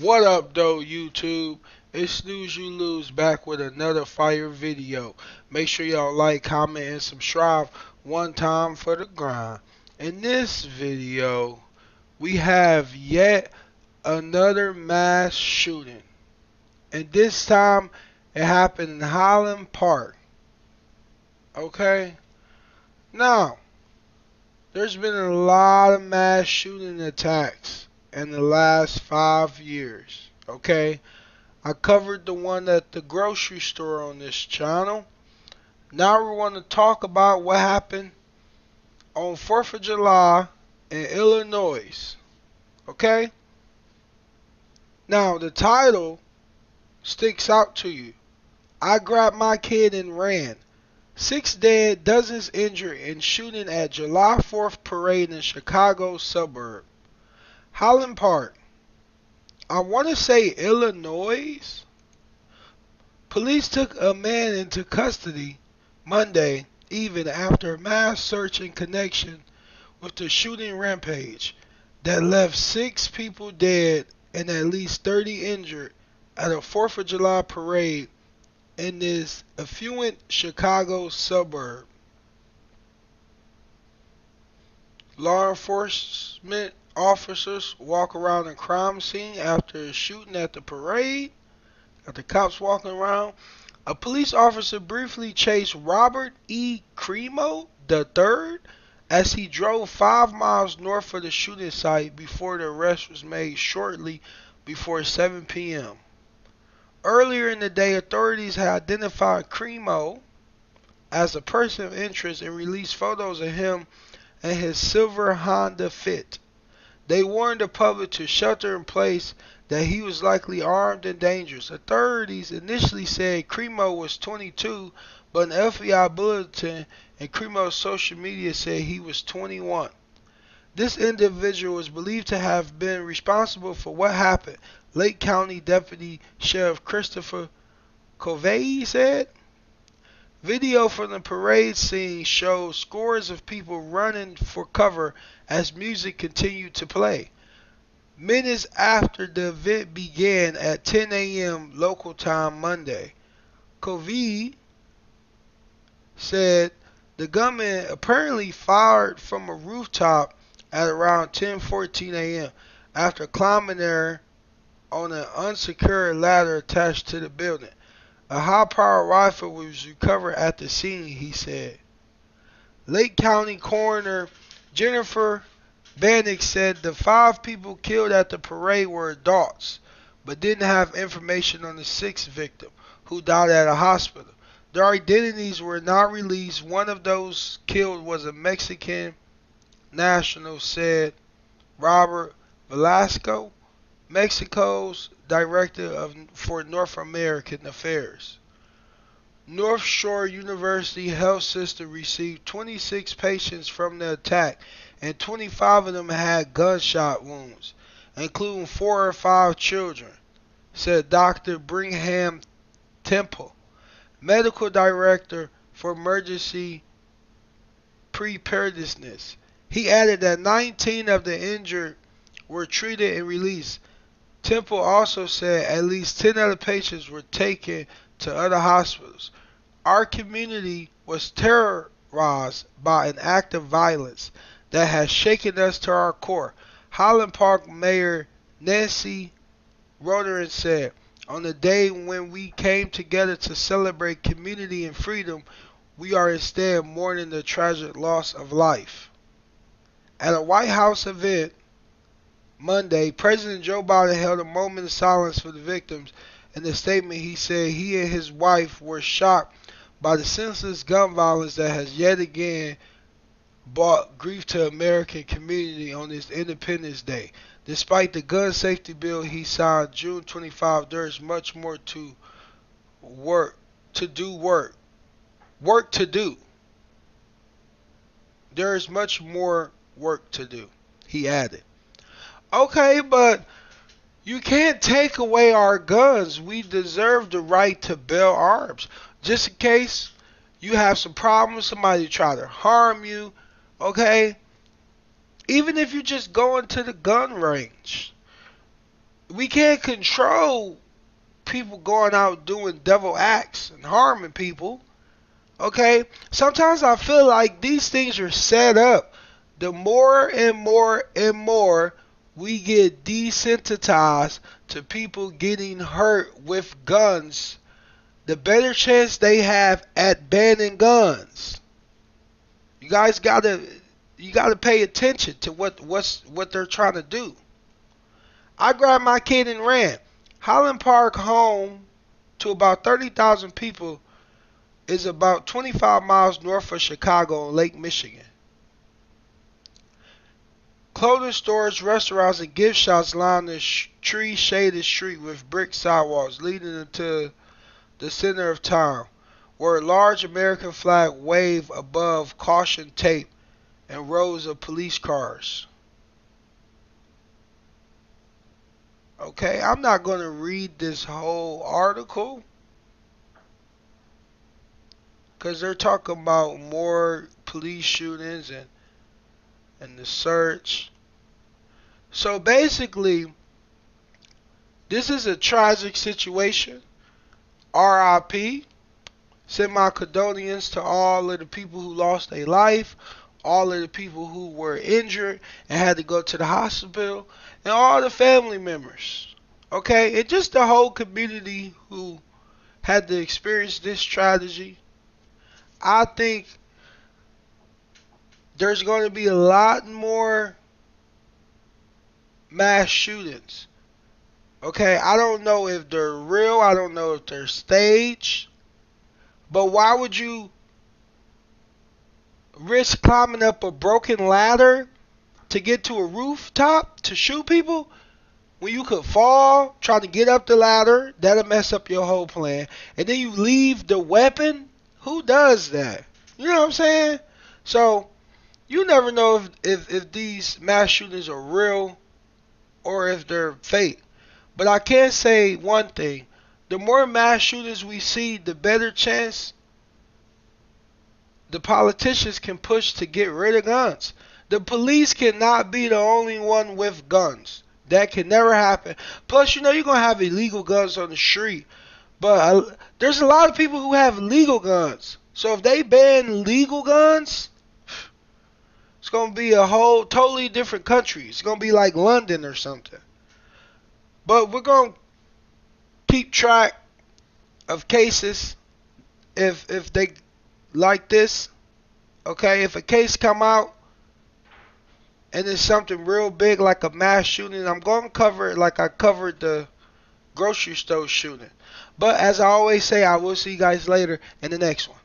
What up, though, YouTube? It's Snooze You Lose back with another fire video. Make sure y'all like, comment, and subscribe one time for the grind. In this video, we have yet another mass shooting. And this time, it happened in Highland Park. Okay? Now, there's been a lot of mass shooting attacks in the last five years. Okay? I covered the one at the grocery store on this channel. Now we want to talk about what happened on 4th of July in Illinois. Okay? Now, the title sticks out to you. I grabbed my kid and ran. Six dead, dozens injured in shooting at July 4th parade in Chicago suburb. Highland Park. I want to say Illinois. Police took a man into custody Monday even after a mass search in connection with the shooting rampage that left six people dead and at least 30 injured at a 4th of July parade in this affluent Chicago suburb. Law enforcement officers walk around the crime scene after shooting at the parade. Got the cops walking around. A police officer briefly chased Robert E. Crimo III as he drove five miles north of the shooting site before the arrest was made shortly before 7 p.m. Earlier in the day, authorities had identified Crimo as a person of interest and released photos of him and his silver Honda Fit. They warned the public to shelter in place that he was likely armed and dangerous. Authorities initially said Crimo was 22, but an FBI bulletin and Crimo's social media said he was 21. This individual was believed to have been responsible for what happened, Lake County Deputy Sheriff Christopher Covey said. Video from the parade scene shows scores of people running for cover as music continued to play. Minutes after the event began at 10 a.m. local time Monday, Covey said the gunman apparently fired from a rooftop at around 10:14 a.m. after climbing there on an unsecured ladder attached to the building. A high-powered rifle was recovered at the scene, he said. Lake County Coroner Jennifer Banek said the five people killed at the parade were adults, but didn't have information on the sixth victim, who died at a hospital. Their identities were not released. One of those killed was a Mexican national, said Robert Velasco, Mexico's director of, for North American Affairs. North Shore University Health System received 26 patients from the attack, and 25 of them had gunshot wounds, including four or five children, said Dr. Brigham Temple, medical director for emergency preparedness. He added that 19 of the injured were treated and released. Temple also said at least 10 other patients were taken to other hospitals. Our community was terrorized by an act of violence that has shaken us to our core. Highland Park Mayor Nancy Rhoden said, On the day when we came together to celebrate community and freedom, we are instead mourning the tragic loss of life. At a White House event Monday, President Joe Biden held a moment of silence for the victims. In a statement, he said he and his wife were shocked by the senseless gun violence that has yet again brought grief to American community on this Independence Day. Despite the gun safety bill he signed June 25, there is much more to work to do work. Work to do. There is much more work to do, he added. Okay, but you can't take away our guns. We deserve the right to bear arms. Just in case you have some problems, somebody try to harm you, okay? Even if you just go into the gun range. we can't control people going out doing devil acts and harming people. Okay? Sometimes I feel like these things are set up. The more and more and more we get desensitized to people getting hurt with guns, the better chance they have at banning guns. You guys gotta you gotta pay attention to what what's what they're trying to do. I grabbed my kid and ran. Highland Park home to about 30,000 people is about 25 miles north of Chicago on Lake Michigan. Clothing stores, restaurants, and gift shops line the sh- tree shaded street with brick sidewalks leading into the center of town, where a large American flag wave above caution tape and rows of police cars. Okay, I'm not going to read this whole article because they're talking about more police shootings and and the search. So basically, this is a tragic situation. RIP. Send my condolences to all of the people who lost their life, all of the people who were injured and had to go to the hospital, and all the family members. Okay, and just the whole community who had to experience this tragedy. I think there's going to be a lot more mass shootings. Okay, I don't know if they're real, I don't know if they're staged. But why would you risk climbing up a broken ladder to get to a rooftop to shoot people when you could fall trying to get up the ladder that'll mess up your whole plan and then you leave the weapon who does that you know what i'm saying so you never know if, if, if these mass shootings are real or if they're fake but i can say one thing the more mass shootings we see the better chance the politicians can push to get rid of guns. The police cannot be the only one with guns. That can never happen. Plus, you know, you're going to have illegal guns on the street. But uh, there's a lot of people who have legal guns. So if they ban legal guns, to be a whole totally different country. It's to be like London or something. But we're to keep track of cases if if they like this, okay, if a case come out and it's something real big like a mass shooting, I'm to cover it like I covered the grocery store shooting. But as I always say, I will see you guys later in the next one.